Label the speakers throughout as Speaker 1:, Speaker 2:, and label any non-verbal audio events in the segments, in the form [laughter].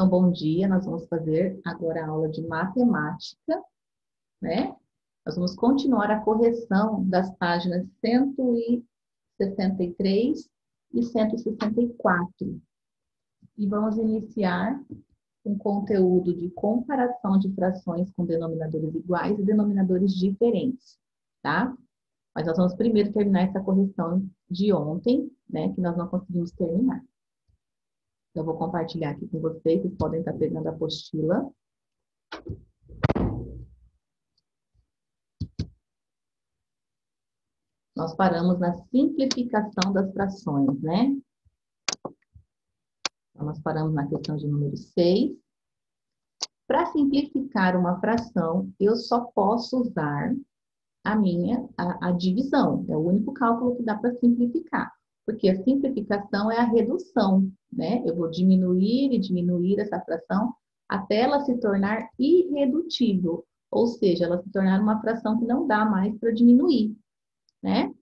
Speaker 1: Então, bom dia, nós vamos fazer agora a aula de matemática, né? Nós vamos continuar a correção das páginas 163 e 164. E vamos iniciar um conteúdo de comparação de frações com denominadores iguais e denominadores diferentes, tá? Mas nós vamos primeiro terminar essa correção de ontem, né, que nós não conseguimos terminar. Eu vou compartilhar aqui com vocês, vocês podem estar pegando a apostila. Nós paramos na simplificação das frações, né? Então, nós paramos na questão de número 6. Para simplificar uma fração, eu só posso usar a minha, a, a divisão. É o único cálculo que dá para simplificar. Porque a simplificação é a redução, né? Eu vou diminuir e diminuir essa fração até ela se tornar irredutível. Ou seja, ela se tornar uma fração que não dá mais para diminuir, né?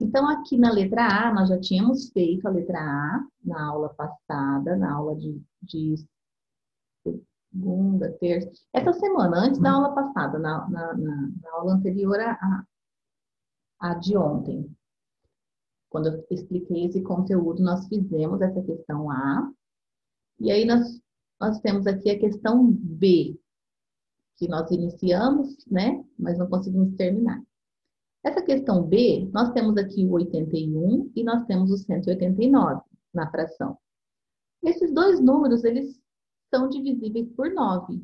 Speaker 1: Então, aqui na letra A, nós já tínhamos feito a letra A na aula passada, na aula de, de segunda, terça, essa semana, antes da aula passada, na, na, na, na aula anterior à, à de ontem. Quando eu expliquei esse conteúdo, nós fizemos essa questão A, e aí nós, nós temos aqui a questão B, que nós iniciamos, né, mas não conseguimos terminar. Essa questão B, nós temos aqui o 81 e nós temos o 189 na fração. Esses dois números, eles são divisíveis por 9.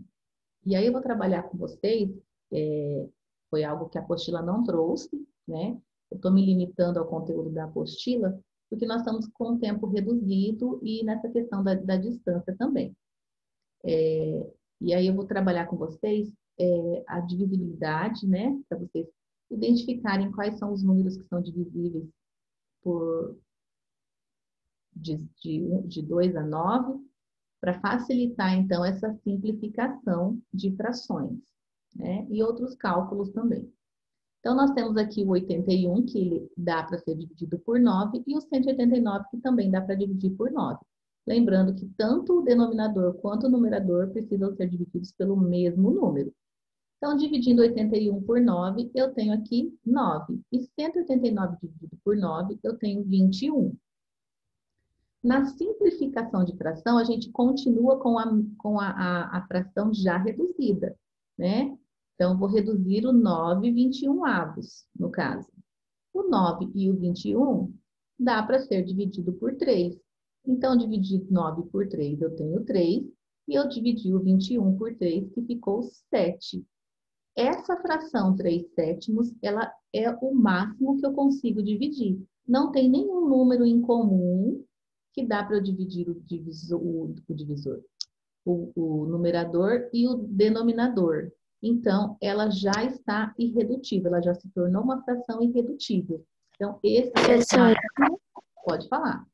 Speaker 1: E aí eu vou trabalhar com vocês, é, foi algo que a apostila não trouxe, né? Eu estou me limitando ao conteúdo da apostila, porque nós estamos com tempo reduzido e nessa questão da, da distância também. É, e aí eu vou trabalhar com vocês é, a divisibilidade, né? Para vocês identificarem quais são os números que são divisíveis por de, de, de 2 a 9, para facilitar, então, essa simplificação de frações, né? E outros cálculos também. Então, nós temos aqui o 81, que dá para ser dividido por 9, e o 189, que também dá para dividir por 9. Lembrando que tanto o denominador quanto o numerador precisam ser divididos pelo mesmo número. Então, dividindo 81 por 9, eu tenho aqui 9. E 189 dividido por 9, eu tenho 21. Na simplificação de fração, a gente continua com a, com a, a, a fração já reduzida, né? Então, vou reduzir o 9 21 avos, no caso. O 9 e o 21 dá para ser dividido por 3. Então, dividir 9 por 3, eu tenho 3. E eu dividi o 21 por 3, que ficou 7. Essa fração 3 sétimos, ela é o máximo que eu consigo dividir. Não tem nenhum número em comum que dá para eu dividir o divisor, o divisor, o, o numerador e o denominador. Então, ela já está irredutível, ela já se tornou uma fração irredutível. Então, esse é o Pode falar.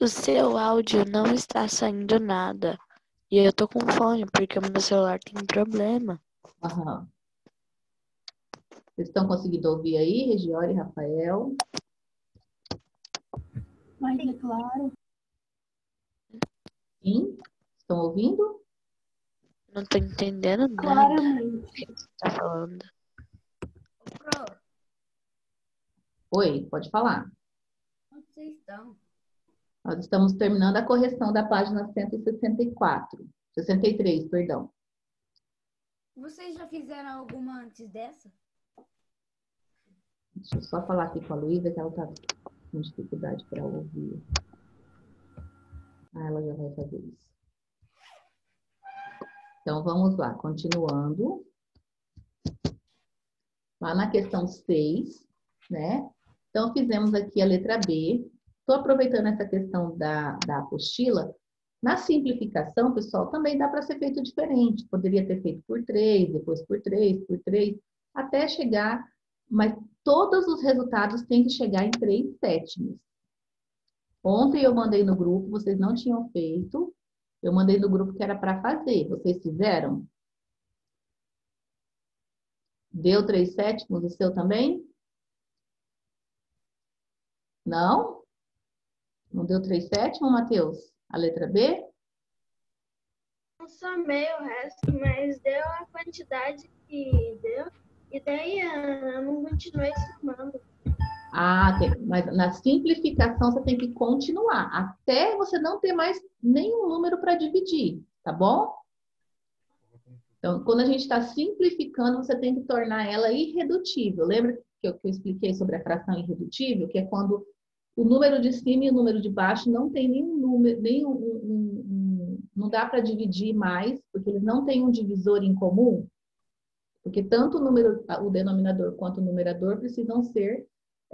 Speaker 2: O seu áudio não está saindo nada. E eu tô com fone, porque o meu celular tem problema.
Speaker 1: Aham. Vocês estão conseguindo ouvir aí, Regiane e Rafael?
Speaker 3: Mais é claro.
Speaker 1: Sim? Estão ouvindo?
Speaker 2: Não tô entendendo nada.
Speaker 3: Claramente.
Speaker 2: O que você tá falando?
Speaker 1: Oi, pode falar.
Speaker 3: Onde vocês estão?
Speaker 1: Nós estamos terminando a correção da página 164. 63, perdão.
Speaker 3: Vocês já fizeram alguma antes dessa?
Speaker 1: Deixa eu só falar aqui com a Luísa, que ela está com dificuldade para ouvir. Ah, ela já vai fazer isso. Então, vamos lá, continuando. Lá na questão 6, né? Então, fizemos aqui a letra B, Estou aproveitando essa questão da, da apostila. Na simplificação, pessoal, também dá para ser feito diferente. Poderia ter feito por três, depois por três, por três, até chegar, mas todos os resultados têm que chegar em três sétimos. Ontem eu mandei no grupo, vocês não tinham feito. Eu mandei no grupo que era para fazer. Vocês fizeram? Deu três sétimos o seu também? Não? Não deu 3 sétimos, Matheus? A letra B?
Speaker 4: Eu somei o resto, mas deu a quantidade que deu. E daí eu não continuei somando.
Speaker 1: Ah, tem, mas na simplificação você tem que continuar até você não ter mais nenhum número para dividir, tá bom? Então, quando a gente está simplificando, você tem que tornar ela irredutível. Lembra que eu, que eu expliquei sobre a fração irredutível? Que é quando o número de cima e o número de baixo não tem nenhum número, nenhum, um, um, não dá para dividir mais, porque eles não têm um divisor em comum. Porque tanto o número, o denominador quanto o numerador precisam ser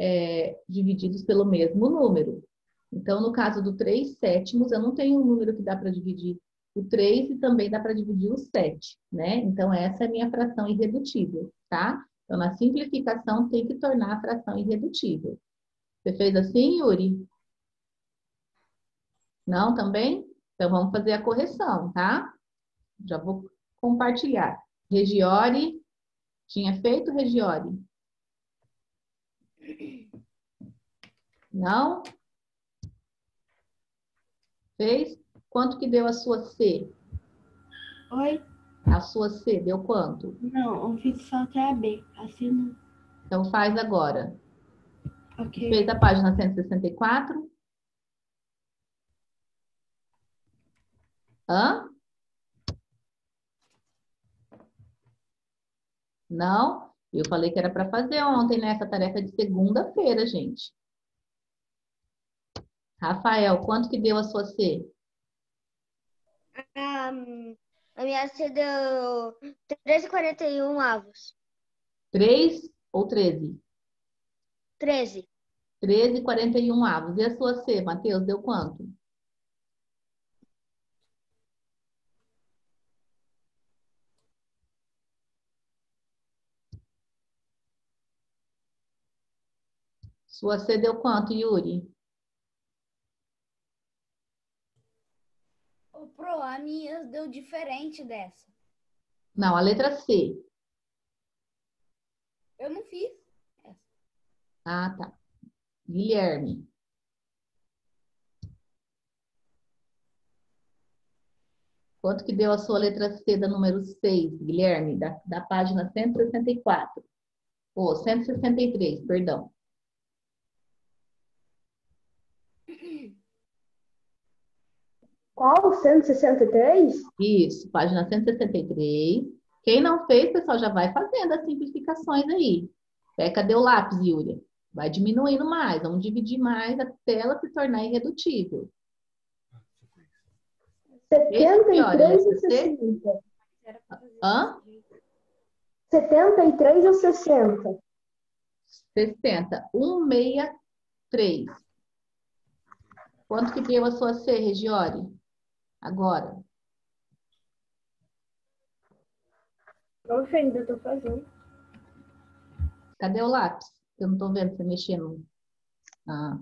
Speaker 1: é, divididos pelo mesmo número. Então, no caso do 3 sétimos, eu não tenho um número que dá para dividir o 3 e também dá para dividir o 7, né? Então, essa é a minha fração irredutível, tá? Então, na simplificação, tem que tornar a fração irredutível. Você fez assim, Yuri? Não também? Então, vamos fazer a correção, tá? Já vou compartilhar. Regiore, tinha feito, Regiore? Não? Fez? Quanto que deu a sua C?
Speaker 4: Oi?
Speaker 1: A sua C deu quanto?
Speaker 4: Não, eu fiz só até a B. Assim não.
Speaker 1: Então faz agora.
Speaker 4: Ok.
Speaker 1: Fez a página 164? Hã? Não? Eu falei que era para fazer ontem, né? Essa tarefa de segunda-feira, gente. Rafael, quanto que deu a sua C?
Speaker 4: Ah, a minha C deu 13,41 avos.
Speaker 1: 3 ou 13?
Speaker 4: 13.
Speaker 1: 13,41 avos. E a sua C, Matheus, deu quanto? Sua C deu quanto, Yuri?
Speaker 3: Ô, Pro, a minha deu diferente dessa.
Speaker 1: Não, a letra C.
Speaker 3: Eu não fiz.
Speaker 1: Ah, tá. Guilherme. Quanto que deu a sua letra C da número 6, Guilherme, da, da página 164? Ou 163, perdão.
Speaker 4: Qual? 163?
Speaker 1: Isso, página 163. Quem não fez, pessoal, já vai fazendo as simplificações aí. É, cadê o lápis, Yúlia? Vai diminuindo mais, vamos dividir mais até ela se tornar irredutível.
Speaker 4: 73 ou
Speaker 1: Esse,
Speaker 4: 60?
Speaker 1: Hã?
Speaker 4: 73 ou 60?
Speaker 1: 60. 163. Quanto que deu a sua C, Regiore? Agora.
Speaker 4: Nossa, ainda tô fazendo.
Speaker 1: Cadê o lápis? Eu não tô vendo você mexendo. Ah.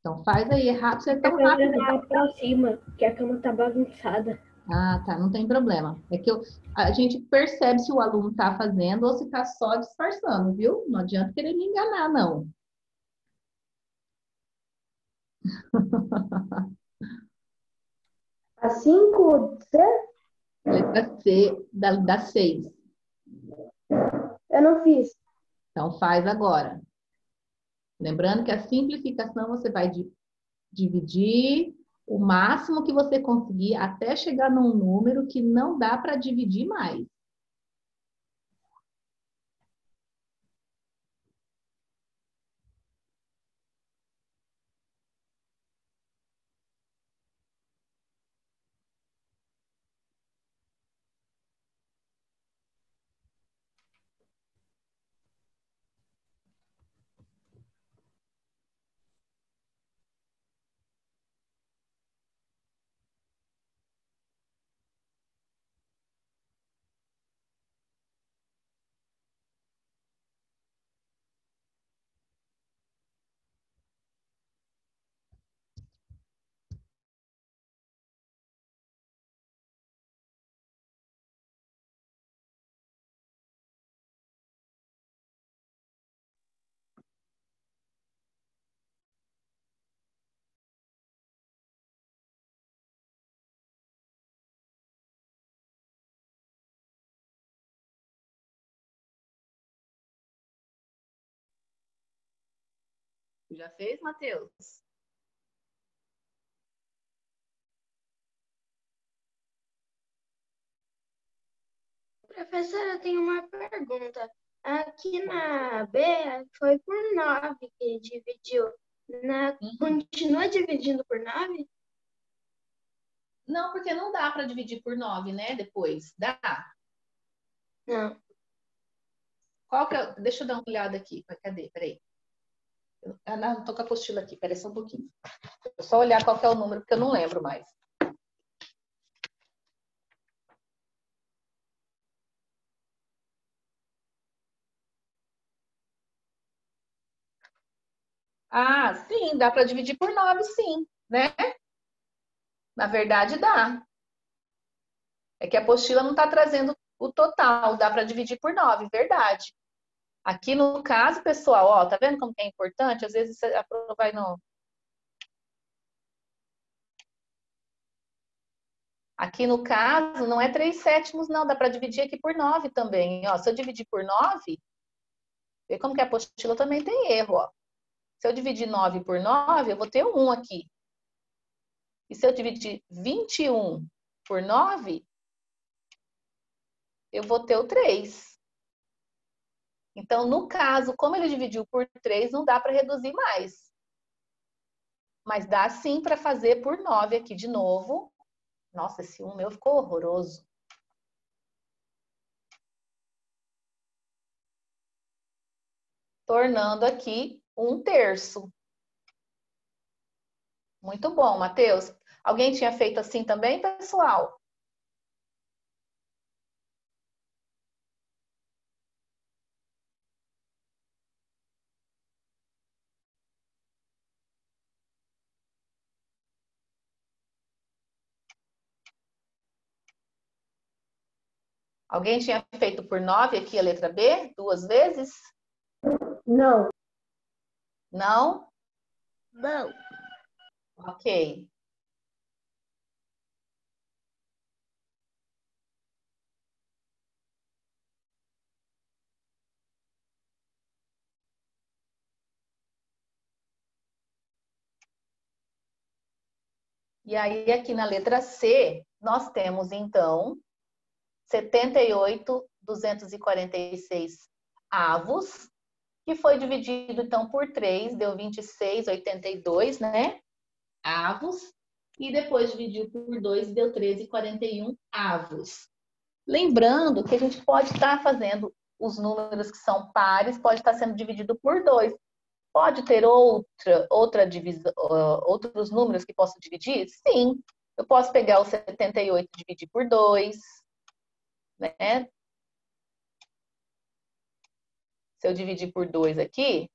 Speaker 1: Então faz aí, é rápido, você é tão rápido.
Speaker 4: lá pra cima, que a cama tá bagunçada.
Speaker 1: Ah, tá, não tem problema. É que eu, a gente percebe se o aluno tá fazendo ou se tá só disfarçando, viu? Não adianta querer me enganar, não. [laughs]
Speaker 4: A 5, C?
Speaker 1: Letra C da, da 6.
Speaker 4: Eu não fiz.
Speaker 1: Então faz agora. Lembrando que a simplificação você vai di- dividir o máximo que você conseguir até chegar num número que não dá para dividir mais. Já fez, Matheus?
Speaker 4: Professora, eu tenho uma pergunta. Aqui na B foi por 9 que dividiu. Na,
Speaker 1: Uhum.
Speaker 4: continua dividindo por 9?
Speaker 1: Não, porque não dá para dividir por 9, né? Depois. Dá?
Speaker 4: Não.
Speaker 1: Qual que é? Deixa eu dar uma olhada aqui. Cadê? Peraí. Ah, não, tô com a apostila aqui. Peraí só um pouquinho. Vou só olhar qual é o número, porque eu não lembro mais. Ah, sim, dá para dividir por 9, sim, né? Na verdade, dá. É que a apostila não está trazendo o total, dá para dividir por 9, verdade. Aqui no caso, pessoal, ó, tá vendo como é importante? Às vezes a prova vai no. Aqui no caso, não é 3 sétimos, não, dá para dividir aqui por 9 também. Ó, se eu dividir por 9, vê como que a apostila também tem erro, ó. Se eu dividir 9 por 9, eu vou ter 1 aqui. E se eu dividir 21 por 9, eu vou ter o 3. Então, no caso, como ele dividiu por 3, não dá para reduzir mais. Mas dá sim para fazer por 9 aqui de novo. Nossa, esse 1 meu ficou horroroso. Tornando aqui um terço. Muito bom, Matheus. Alguém tinha feito assim também, pessoal? Alguém tinha feito por 9 aqui a letra B, duas vezes?
Speaker 4: Não.
Speaker 1: Não?
Speaker 2: Não.
Speaker 1: Ok. E aí, aqui na letra C, nós temos, então, 78,246 avos, que foi dividido, então, por 3, deu 26,82, né? Avos. E depois dividiu por 2, deu 13,41 avos. Lembrando que a gente pode estar fazendo os números que são pares, pode estar sendo dividido por 2. Pode ter outra, outra divisão, outros números que posso dividir? Sim. Eu posso pegar o 78 e dividir por 2, né? Se eu dividir por 2 aqui,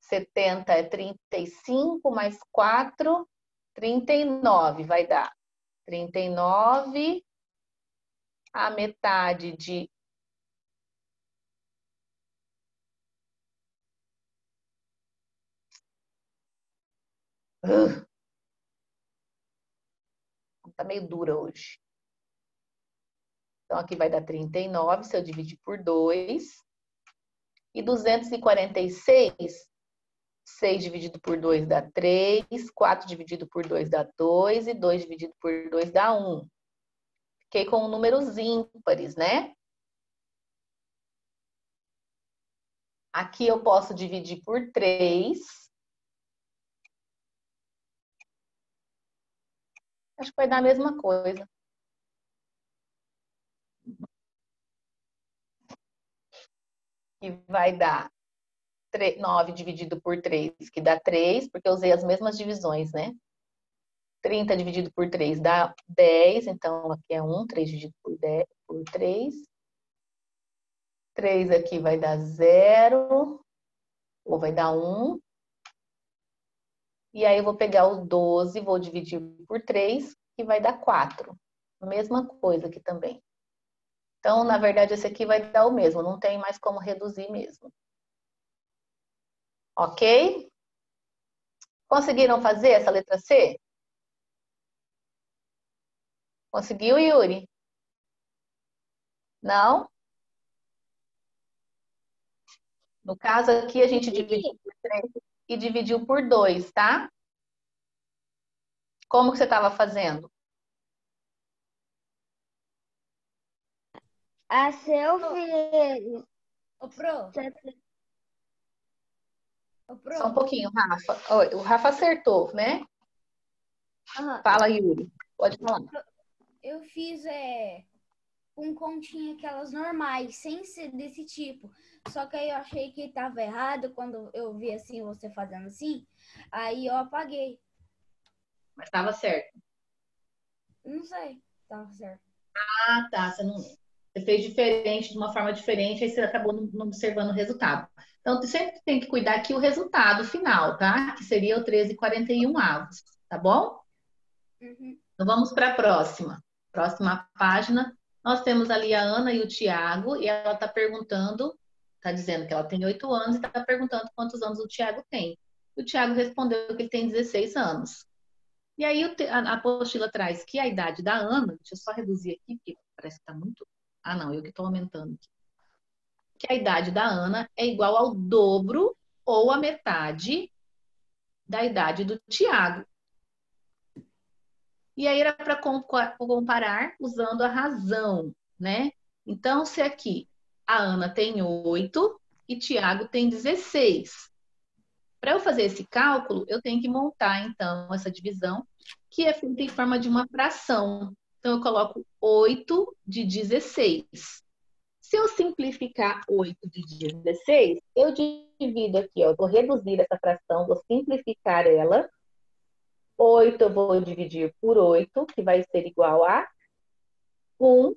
Speaker 1: 70 é 35 mais 4, 39 vai dar 39 a metade de. Meio dura hoje. Então, aqui vai dar 39, se eu dividir por 2. E 246, 6 dividido por 2 dá 3, 4 dividido por 2 dá 2, e 2 dividido por 2 dá 1. Fiquei com números ímpares, né? Aqui eu posso dividir por 3. Acho que vai dar a mesma coisa. Que vai dar 9 dividido por 3, que dá 3, porque eu usei as mesmas divisões, né? 30 dividido por 3 dá 10, então aqui é 1, 3 dividido por, 10, por 3. 3 aqui vai dar 0, ou vai dar 1. E aí eu vou pegar o 12, vou dividir por 3, que vai dar 4. Mesma coisa aqui também. Então, na verdade, esse aqui vai dar o mesmo, não tem mais como reduzir mesmo. Ok? Conseguiram fazer essa letra C? Conseguiu, Yuri? Não? No caso aqui, a gente dividiu por 3 e dividiu por 2, tá? Como que você estava fazendo?
Speaker 4: A seu filho.
Speaker 3: Ô, Pro, ô, Pro,
Speaker 1: Só um pouquinho, Rafa. Oi, O Rafa acertou, né?
Speaker 4: Aham.
Speaker 1: Fala, Yuri. Pode falar.
Speaker 3: eu fiz é, com continha aquelas normais, sem ser desse tipo. Só que aí eu achei que tava errado quando eu vi assim, você fazendo assim. Aí eu apaguei.
Speaker 1: Mas estava certo.
Speaker 3: Não sei, se tava certo.
Speaker 1: Ah, tá. Você não. Você fez diferente, de uma forma diferente, aí você acabou não observando o resultado. Então, você sempre tem que cuidar aqui o resultado final, tá? Que seria o 13,41 avos, tá bom?
Speaker 3: Uhum.
Speaker 1: Então, vamos para a próxima. Próxima página. Nós temos ali a Ana e o Tiago, e ela está perguntando, está dizendo que ela tem 8 anos e está perguntando quantos anos o Tiago tem. O Tiago respondeu que ele tem 16 anos. E aí a apostila traz que a idade da Ana, deixa eu só reduzir aqui, porque parece que está muito. Ah, não, eu que estou aumentando aqui. Que a idade da Ana é igual ao dobro ou a metade da idade do Tiago. E aí era para comparar usando a razão, né? Então, se aqui a Ana tem 8 e Tiago tem 16. Para eu fazer esse cálculo, eu tenho que montar, então, essa divisão, que é feita em forma de uma fração. Então, eu coloco 8 de 16. Se eu simplificar 8 de 16, eu divido aqui, ó, vou reduzir essa fração, vou simplificar ela. 8 eu vou dividir por 8, que vai ser igual a 1.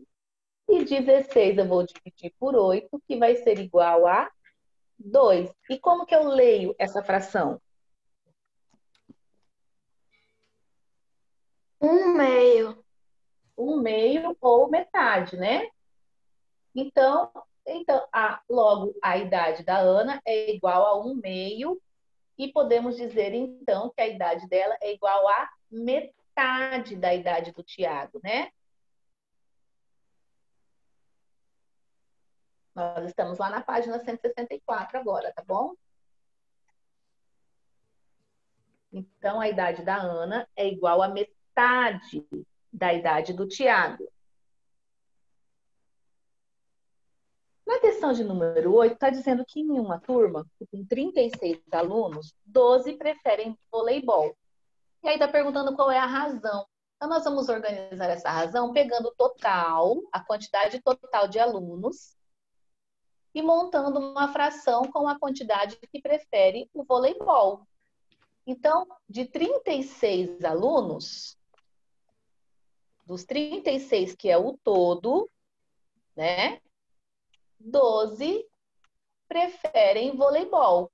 Speaker 1: E 16 eu vou dividir por 8, que vai ser igual a 2. E como que eu leio essa fração?
Speaker 4: Um meio.
Speaker 1: Um meio ou metade, né? Então, então a, logo, a idade da Ana é igual a um meio. E podemos dizer, então, que a idade dela é igual a metade da idade do Tiago, né? Nós estamos lá na página 164 agora, tá bom? Então, a idade da Ana é igual a metade da idade do Tiago. Na questão de número 8, está dizendo que em uma turma, com 36 alunos, 12 preferem voleibol. E aí está perguntando qual é a razão. Então, nós vamos organizar essa razão pegando o total, a quantidade total de alunos, e montando uma fração com a quantidade que prefere o voleibol. Então, de 36 alunos, dos 36 que é o todo, né? 12 preferem voleibol.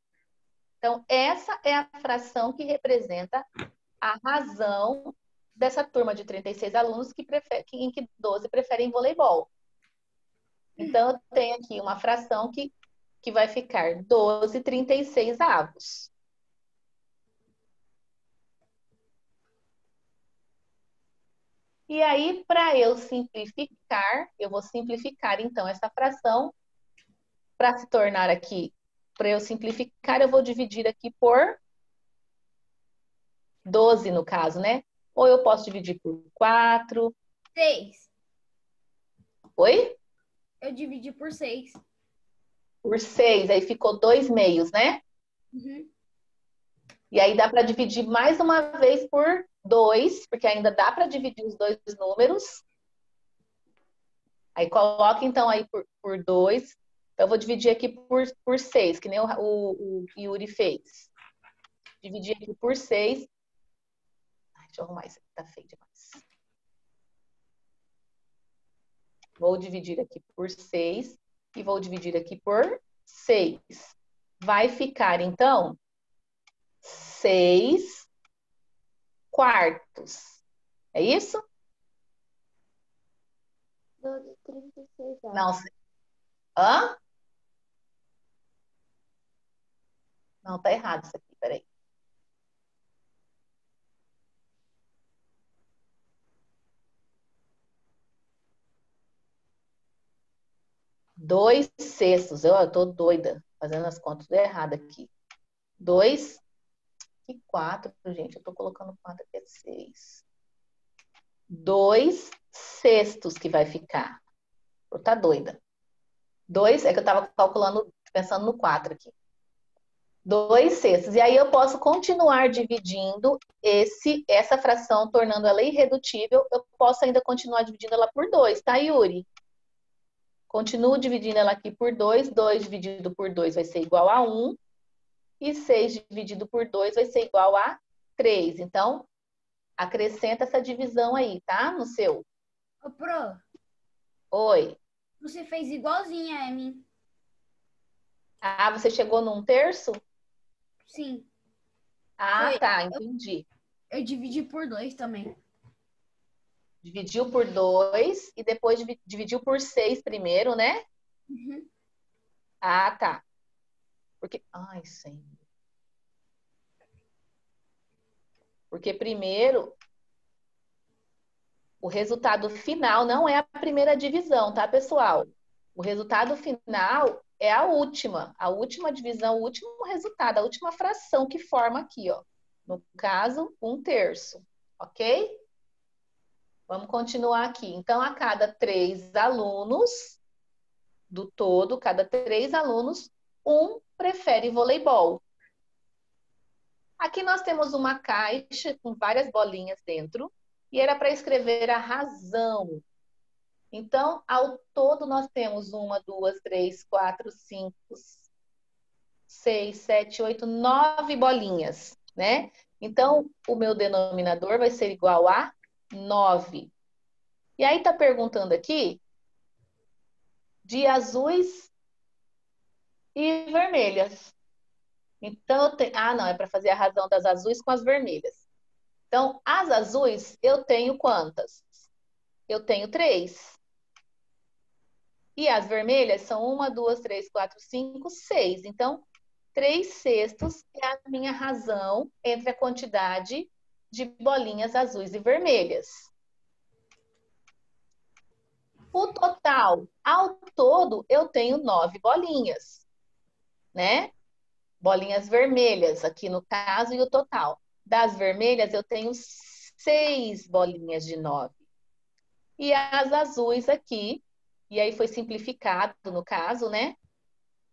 Speaker 1: Então, essa é a fração que representa a razão dessa turma de 36 alunos que em que 12 preferem voleibol. Então, eu tenho aqui uma fração que, que vai ficar 12 36 avos. E aí, para eu simplificar, eu vou simplificar então essa fração para se tornar aqui, para eu simplificar, eu vou dividir aqui por 12 no caso, né? Ou eu posso dividir por 4.
Speaker 3: Seis.
Speaker 1: Oi?
Speaker 3: Eu dividi por seis.
Speaker 1: Por 6. Aí ficou dois meios, né?
Speaker 3: Uhum.
Speaker 1: E aí dá para dividir mais uma vez por 2, porque ainda dá para dividir os dois números. Aí coloca então aí por 2. Eu vou dividir aqui por 6, por seis, que nem o, o, o Yuri fez. Dividir aqui por 6. Deixa eu arrumar isso aqui, tá feio demais. Vou dividir aqui por 6 e vou dividir aqui por 6. Vai ficar, então, 6 quartos. É isso?
Speaker 4: 12, 36 anos.
Speaker 1: Não. Hã? Não, tá errado isso aqui, peraí. Dois sextos. Eu, eu tô doida. fazendo as contas erradas aqui. 2 e 4, gente. Eu tô colocando 4 aqui, é 6. 2 sextos que vai ficar. Eu tá doida. 2, é que eu tava calculando, pensando no 4 aqui. 2 sextos. E aí eu posso continuar dividindo esse, essa fração, tornando ela irredutível. Eu posso ainda continuar dividindo ela por 2, tá, Yuri? Continuo dividindo ela aqui por 2. 2 dividido por 2 vai ser igual a 1. E 6 dividido por 2 vai ser igual a 3. Então, acrescenta essa divisão aí, tá? No seu.
Speaker 3: Ô, Pro,
Speaker 1: Oi.
Speaker 3: você fez igualzinha a mim.
Speaker 1: Ah, você chegou num terço?
Speaker 3: Sim,
Speaker 1: Ah,
Speaker 3: Foi.
Speaker 1: tá, entendi.
Speaker 3: eu dividi por dois também.
Speaker 1: Dividiu por 2 e depois divi- dividiu por 6 primeiro, né?
Speaker 3: Uhum.
Speaker 1: Ah, tá. Porque. Ai, Senhor. Porque primeiro. O resultado final não é a primeira divisão, tá, pessoal? O resultado final é a última. A última divisão, o último resultado, a última fração que forma aqui, ó. No caso, um terço. Ok? Vamos continuar aqui. Então, a cada três alunos do todo, cada três alunos, um prefere voleibol. Aqui nós temos uma caixa com várias bolinhas dentro e era para escrever a razão. Então, ao todo, nós temos uma, duas, três, quatro, cinco, seis, sete, oito, nove bolinhas, né? Então, o meu denominador vai ser igual a nove. E aí tá perguntando aqui de azuis e vermelhas. Então, tenho... ah, não, é para fazer a razão das azuis com as vermelhas. Então, as azuis, eu tenho quantas? Eu tenho três. E as vermelhas são uma, duas, três, quatro, cinco, seis. Então, três sextos é a minha razão entre a quantidade de bolinhas azuis e vermelhas. O total, ao todo, eu tenho nove bolinhas, né? Bolinhas vermelhas aqui no caso e o total. Das vermelhas, eu tenho seis bolinhas de nove. E as azuis aqui, e aí foi simplificado no caso, né?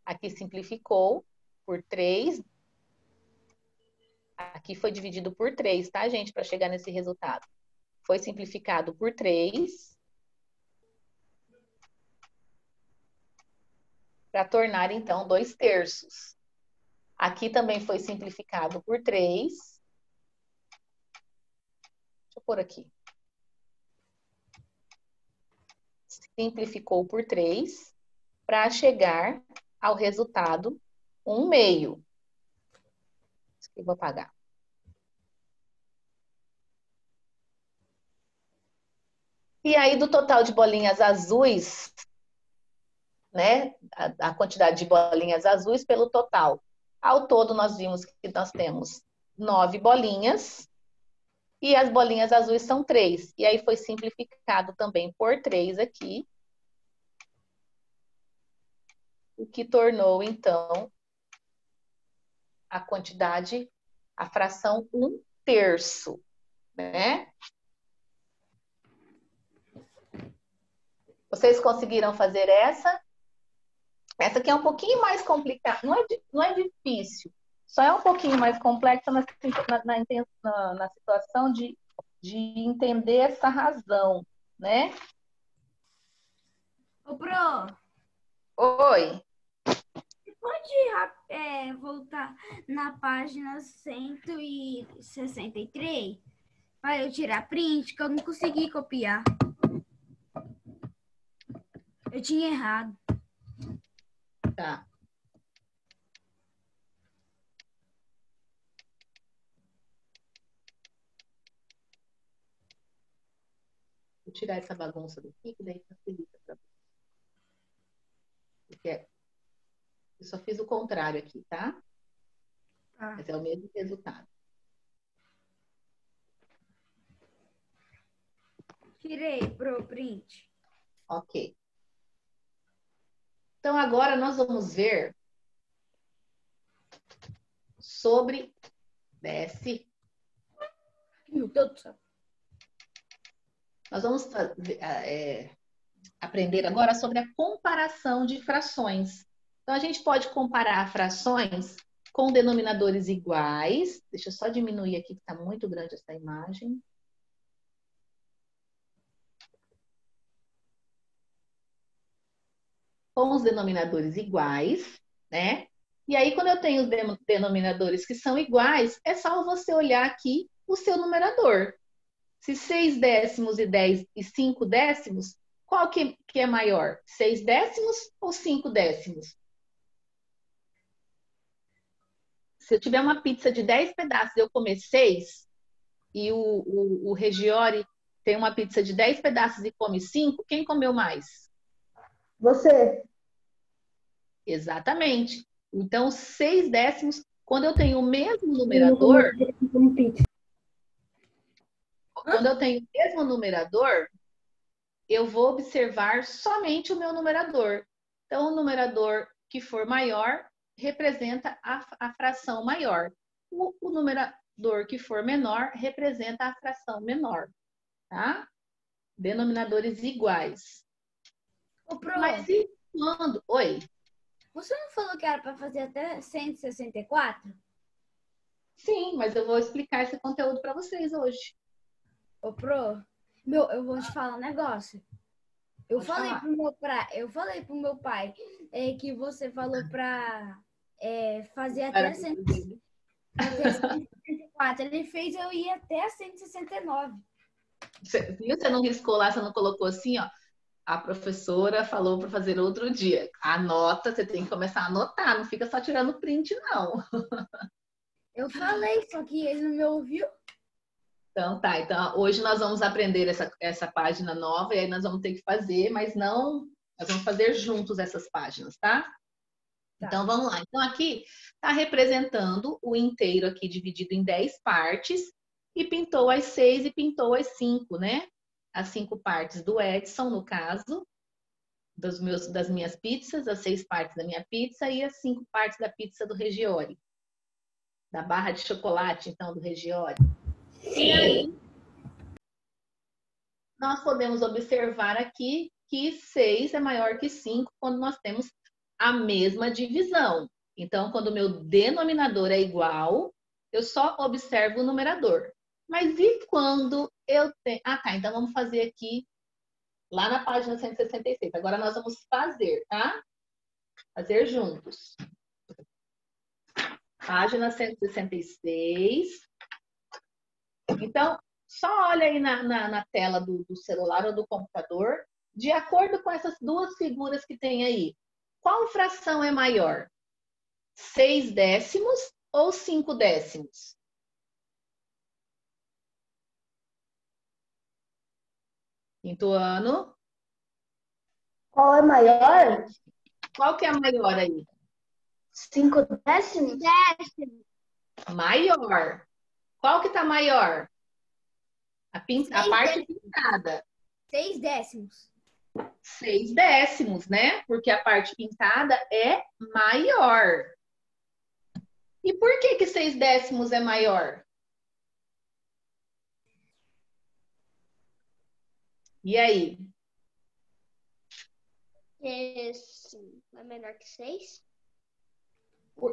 Speaker 1: Aqui simplificou por três. Aqui foi dividido por três, tá, gente? Para chegar nesse resultado. Foi simplificado por três. Para tornar, então, dois terços. Aqui também foi simplificado por três. Deixa eu pôr aqui. Simplificou por três para chegar ao resultado um meio. Isso aqui eu vou apagar. E aí, do total de bolinhas azuis, né? A, a quantidade de bolinhas azuis pelo total. Ao todo, nós vimos que nós temos nove bolinhas e as bolinhas azuis são três. E aí foi simplificado também por três aqui. O que tornou, então, a quantidade, a fração um terço, né? Vocês conseguiram fazer essa? Essa aqui é um pouquinho mais complicada, não é, não é difícil, só é um pouquinho mais complexa na, na, na, situação de, de entender essa razão, né?
Speaker 3: Ô, Pro,
Speaker 1: Oi.
Speaker 3: você pode é, voltar na página 163 para eu tirar print, que eu não consegui copiar. Eu tinha errado.
Speaker 1: Tá. Tirar essa bagunça daqui, que daí facilita para você. Porque eu só fiz o contrário aqui, tá?
Speaker 3: Tá.
Speaker 1: Mas é o mesmo resultado.
Speaker 3: Tirei pro print.
Speaker 1: Ok. Então, agora nós vamos ver sobre. Desce.
Speaker 3: Meu Deus do céu.
Speaker 1: Nós vamos fazer, é, aprender agora sobre a comparação de frações. Então, a gente pode comparar frações com denominadores iguais. Deixa eu só diminuir aqui, que está muito grande essa imagem. Com os denominadores iguais, né? E aí, quando eu tenho denominadores que são iguais, é só você olhar aqui o seu numerador. Se 6 décimos e 10 e 5 décimos, qual que, que é maior? 6 décimos ou 5 décimos? Se eu tiver uma pizza de 10 pedaços e eu comer 6, e o, o, o Regiore tem uma pizza de 10 pedaços e come 5, quem comeu mais?
Speaker 5: Você.
Speaker 1: Exatamente. Então, 6 décimos, quando eu tenho o mesmo numerador. Quando eu tenho o mesmo numerador, eu vou observar somente o meu numerador. Então, o numerador que for maior representa a, a fração maior. O, o, numerador que for menor representa a fração menor, tá? Denominadores iguais.
Speaker 3: Pro,
Speaker 1: Mas e quando? Oi?
Speaker 3: você não falou que era para fazer até 164?
Speaker 1: Sim, mas eu vou explicar esse conteúdo para vocês hoje.
Speaker 3: Ô, Pro, meu, eu vou te falar um negócio. Eu
Speaker 1: Pode
Speaker 3: falei
Speaker 1: falar.
Speaker 3: pro meu pra, eu falei pro meu pai é, que você falou pra é, fazer até
Speaker 1: Era-
Speaker 3: 100 até 164. Ele fez eu ir até a 169.
Speaker 1: Você, viu? Você não riscou lá, você não colocou assim, ó. A professora falou para fazer outro dia. Anota, você tem que começar a anotar, não fica só tirando print, não.
Speaker 3: Eu falei, só que ele não me ouviu.
Speaker 1: Então tá, então hoje nós vamos aprender essa, essa página nova e aí nós vamos ter que fazer, mas não, nós vamos fazer juntos essas páginas, tá?
Speaker 3: Tá.
Speaker 1: Então vamos lá. Então aqui está representando o inteiro aqui dividido em 10 partes e pintou as seis e pintou as cinco, né? As cinco partes do Edson, no caso, dos meus, das minhas pizzas, as seis partes da minha pizza e as cinco partes da pizza do Regiore. Da barra de chocolate, então, do Regiore. E aí, nós podemos observar aqui que 6 é maior que 5 quando nós temos a mesma divisão. Então, quando o meu denominador é igual, eu só observo o numerador. Mas e quando eu tenho. Ah, tá. Então vamos fazer aqui lá na página 166. Agora nós vamos fazer, tá? Fazer juntos. Página 166. Então, só olha aí na, na, na tela do, do celular ou do computador, de acordo com essas duas figuras que tem aí. Qual fração é maior? 6 décimos ou 5 décimos? Quinto ano.
Speaker 5: Qual é maior?
Speaker 1: Qual que é a maior aí?
Speaker 5: Cinco décimos?
Speaker 1: Maior. Qual que tá maior? A, pin- a parte pintada.
Speaker 3: Seis décimos.
Speaker 1: Seis décimos, né? Porque a parte pintada é maior. E por que que seis décimos é maior? E aí?
Speaker 4: Esse é menor que seis?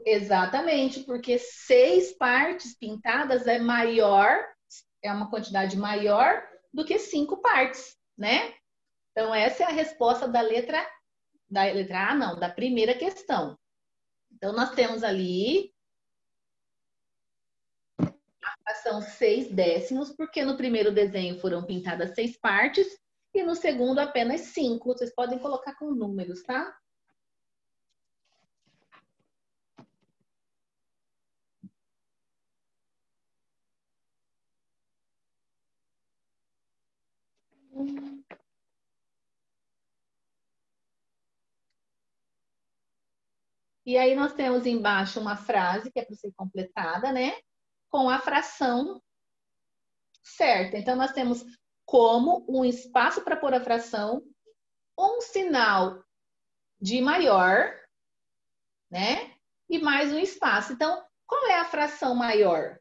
Speaker 1: Exatamente, porque seis partes pintadas é maior, é uma quantidade maior do que cinco partes, né? Então, essa é a resposta da letra, da letra A, não, da primeira questão. Então, nós temos ali a fração seis décimos, porque no primeiro desenho foram pintadas seis partes e no segundo apenas cinco. Vocês podem colocar com números, tá? E aí nós temos embaixo uma frase que é para ser completada, né? Com a fração certa. Então nós temos como um espaço para pôr a fração, um sinal de maior, né? E mais um espaço. Então, Qual é a fração maior?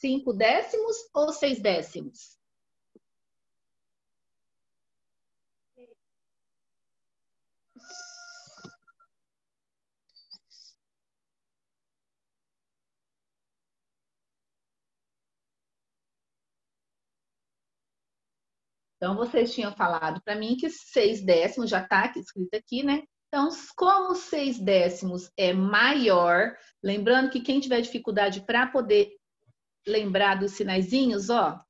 Speaker 1: Cinco décimos ou seis décimos? Então, vocês tinham falado para mim que seis décimos, já está escrito aqui, né? Então, como seis décimos é maior, lembrando que quem tiver dificuldade para poder lembrar dos sinaizinhos, ó,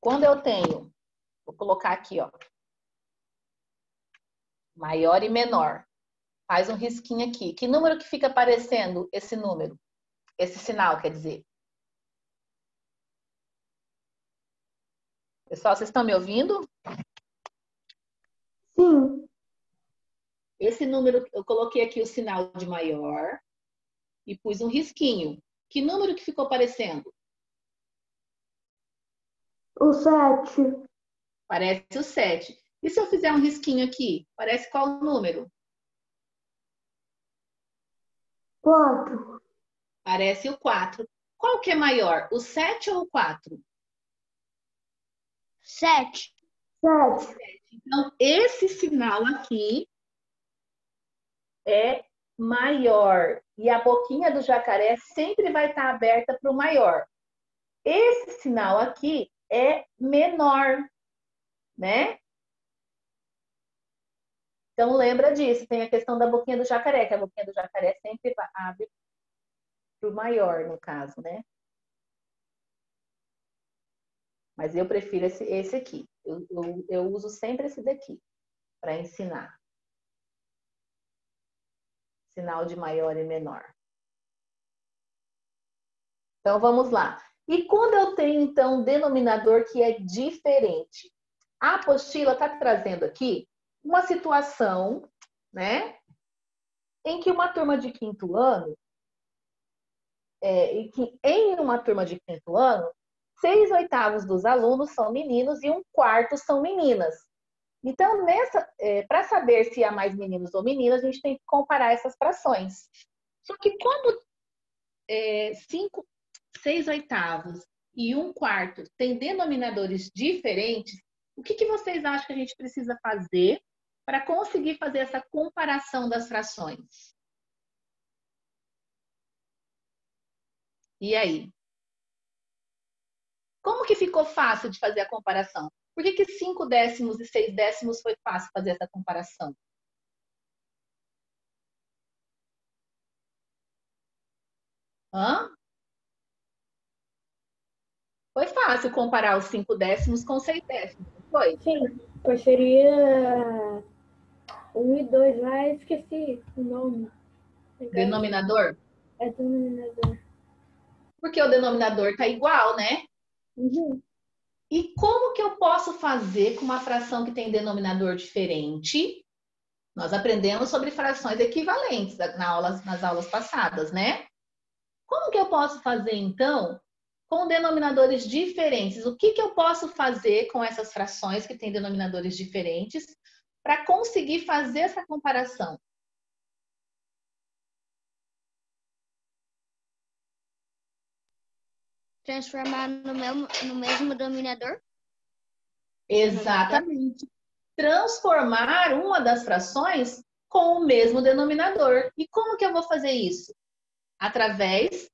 Speaker 1: quando eu tenho, vou colocar aqui, ó, maior e menor, faz um risquinho aqui. Que número que fica aparecendo esse número? Esse sinal, quer dizer? Pessoal, vocês estão me ouvindo?
Speaker 5: Sim.
Speaker 1: Esse número, eu coloquei aqui o sinal de maior e pus um risquinho. Que número que ficou aparecendo?
Speaker 5: O sete.
Speaker 1: Parece o 7. E se eu fizer um risquinho aqui? Parece qual número?
Speaker 5: Quatro.
Speaker 1: Parece o 4. Qual que é maior, o 7 ou o 4?
Speaker 3: Sete.
Speaker 5: Sete.
Speaker 1: Então, esse sinal aqui é maior. E a boquinha do jacaré sempre vai estar aberta para o maior. Esse sinal aqui é menor, né? Então, lembra disso. Tem a questão da boquinha do jacaré, que a boquinha do jacaré sempre abre para o maior, no caso, né? Mas eu prefiro esse, esse aqui. Eu, eu, eu uso sempre esse daqui para ensinar. Sinal de maior e menor. Então, vamos lá. E quando eu tenho, então, um denominador que é diferente? A apostila está trazendo aqui uma situação, né? Em que uma turma de quinto ano, é, e que em uma turma de quinto ano, seis oitavos dos alunos são meninos e um quarto são meninas. Então, é, para saber se há mais meninos ou meninas, a gente tem que comparar essas frações. Só que quando é, cinco, seis oitavos e um quarto têm denominadores diferentes, o que, que vocês acham que a gente precisa fazer para conseguir fazer essa comparação das frações? E aí? Como que ficou fácil de fazer a comparação? Por que, que cinco décimos e seis décimos foi fácil fazer essa comparação? Hã? Foi fácil comparar os cinco décimos com seis décimos, foi?
Speaker 4: Sim, pois seria um e dois lá, esqueci o nome.
Speaker 1: Denominador?
Speaker 4: É denominador.
Speaker 1: Porque o denominador tá igual, né?
Speaker 4: Uhum.
Speaker 1: E como que eu posso fazer com uma fração que tem denominador diferente? Nós aprendemos sobre frações equivalentes na nas aulas passadas, né? Como que eu posso fazer, então, com denominadores diferentes? O que, que eu posso fazer com essas frações que têm denominadores diferentes para conseguir fazer essa comparação?
Speaker 3: Transformar no mesmo, no mesmo dominador?
Speaker 1: Exatamente. Transformar uma das frações com o mesmo denominador. E como que eu vou fazer isso? Através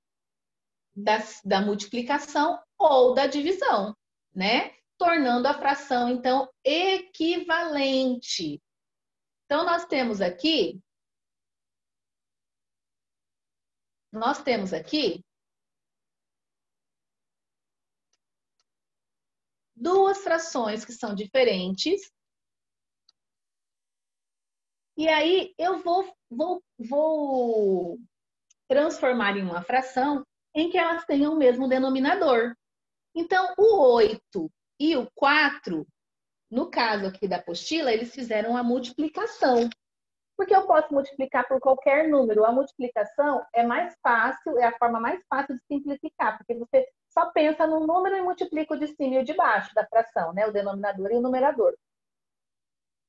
Speaker 1: da, da multiplicação ou da divisão, né? Tornando a fração, então, equivalente. Então, nós temos aqui. Nós temos aqui duas frações que são diferentes. E aí eu vou, vou, vou transformar em uma fração em que elas tenham o mesmo denominador. Então, o 8 e o 4, no caso aqui da apostila, eles fizeram a multiplicação. Porque eu posso multiplicar por qualquer número. A multiplicação é mais fácil, é a forma mais fácil de simplificar, porque você só pensa no número e multiplica o de cima e o de baixo da fração, né? O denominador e o numerador.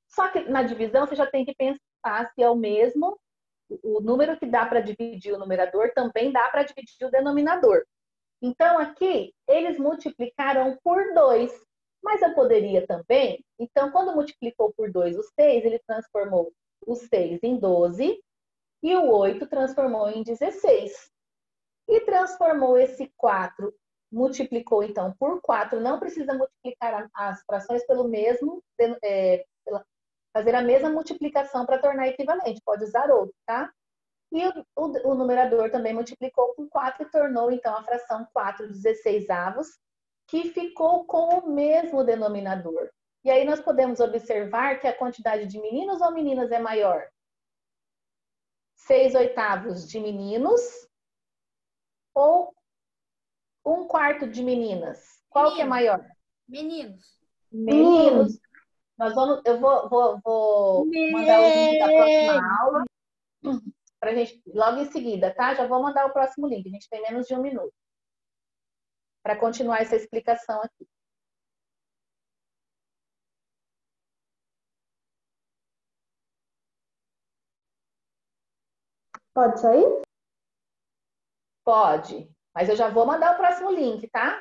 Speaker 1: Só que na divisão você já tem que pensar se é o mesmo, o número que dá para dividir o numerador também dá para dividir o denominador. Então, aqui, eles multiplicaram por 2. Mas eu poderia também. Então, quando multiplicou por 2 o 6, ele transformou o 6 em 12 e o 8 transformou em 16. E transformou esse 4, multiplicou então por 4, não precisa multiplicar as frações pelo mesmo, é, fazer a mesma multiplicação para tornar equivalente, pode usar outro, tá? E o, o, o, numerador também multiplicou por 4 e tornou então a fração 4 16 avos, que ficou com o mesmo denominador. E aí nós podemos observar que a quantidade de meninos ou meninas é maior. 6 oitavos de meninos ou um quarto de meninas? Qual Meninos. que é maior?
Speaker 3: Meninos.
Speaker 1: Meninos. Nós vamos, eu vou, vou, vou mandar o link da próxima aula pra gente, logo em seguida, tá? Já vou mandar o próximo link. A gente tem menos de um minuto para continuar essa explicação aqui.
Speaker 5: Pode sair?
Speaker 1: Pode, mas eu já vou mandar o próximo link, tá?